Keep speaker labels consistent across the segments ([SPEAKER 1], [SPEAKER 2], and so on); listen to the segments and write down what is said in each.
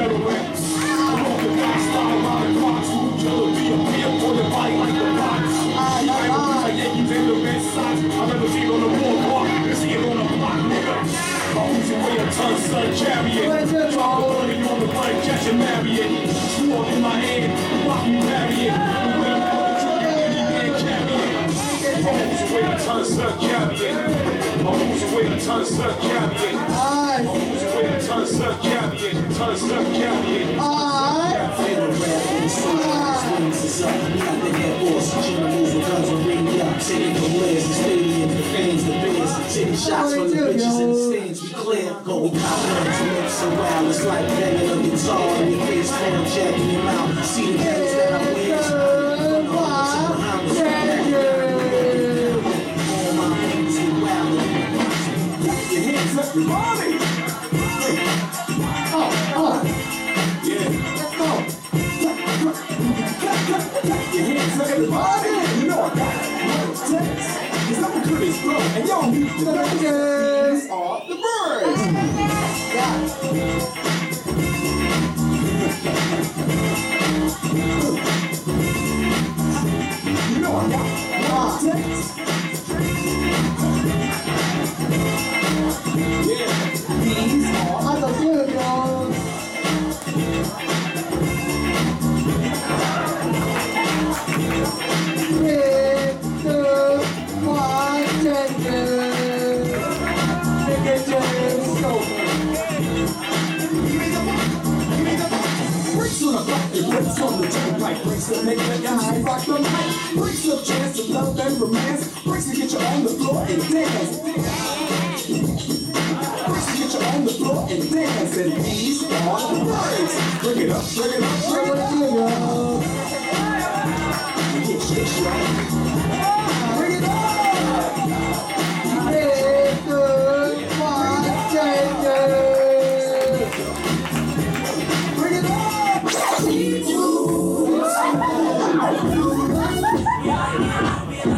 [SPEAKER 1] all in Delaware. I'm off the guy style around
[SPEAKER 2] taking the layers, the stadium, shots from the bitches in the stands, we clear, go, we got guns, we make it's like banging a guitar in your face, phone jack in your mouth, see the You know I got it. Text, cause I'm good as bro, and y'all need to know are the birds. You know I got it. Text. It bricks on the turnpike. Bricks that make the guy rock the mic. Bricks of chance of love and romance. Bricks to get you on the floor and dance. Bricks to get you on the floor and dance. And these are the words. Bring it up, bring it up, bring it up. Get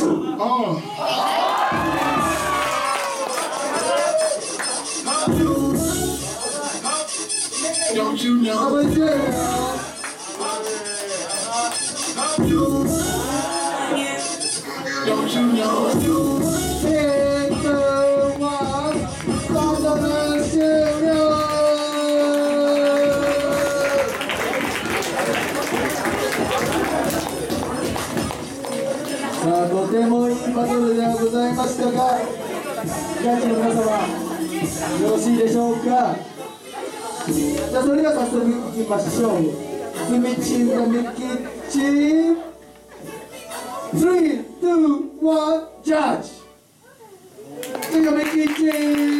[SPEAKER 2] Don't you know
[SPEAKER 3] it, girl?
[SPEAKER 2] Don't you know
[SPEAKER 3] it, あとてもいいバトルではございましたがジャッジの皆様よろしいでしょうか？じゃあそれでは早速いきましょうスミチンとミキチン Three, two, one, judge! Take a Mickey James!